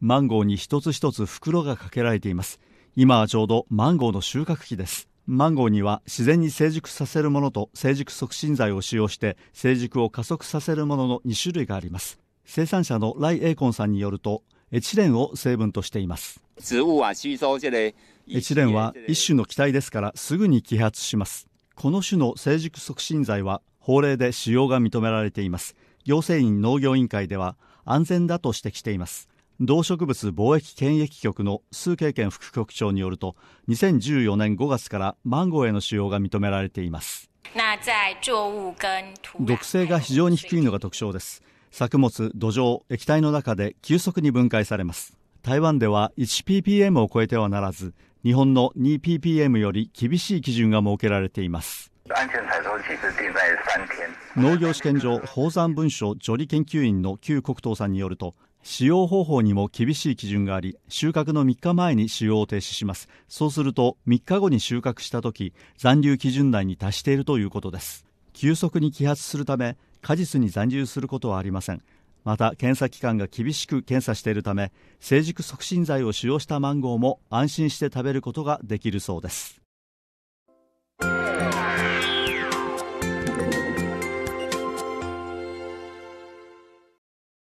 マンゴーに一つ一つ袋がかけられています。今はちょうどマンゴーの収穫期です。マンゴーには自然に成熟させるものと成熟促進剤を使用して成熟を加速させるものの2種類があります。生産者のライ・エーコンさんによるとエチレンを成分としています。エチレンは一種の気体ですからすぐに揮発します。この種の成熟促進剤は法令で使用が認められています。行政院農業委員会では安全だと指摘しています動植物貿易検疫局の数経験副局長によると2014年5月からマンゴーへの使用が認められています。毒性が非常に低いのが特徴です。作物、土壌、液体の中で急速に分解されます。台湾では 1ppm を超えてはならず日本の 2ppm より厳しい基準が設けられています。農業試験場宝山文書助理研究員の旧国東さんによると使用方法にも厳しい基準があり収穫の3日前に使用を停止します。そうすると3日後に収穫した時残留基準内に達しているということです。急速に揮発するため果実に残留することはありません。また検査機関が厳しく検査しているため成熟促進剤を使用したマンゴーも安心して食べることができるそうです。